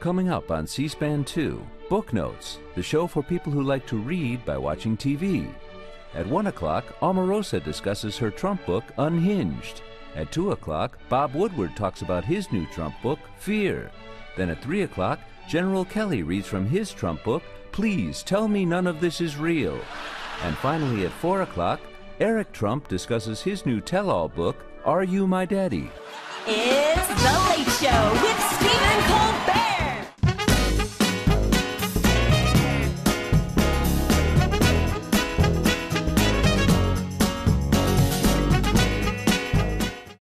Coming up on C SPAN 2, Book Notes, the show for people who like to read by watching TV. At 1 o'clock, Omarosa discusses her Trump book, Unhinged. At 2 o'clock, Bob Woodward talks about his new Trump book, Fear. Then at 3 o'clock, General Kelly reads from his Trump book, Please Tell Me None of This Is Real. And finally, at 4 o'clock, Eric Trump discusses his new tell all book, Are You My Daddy? It's The Late Show.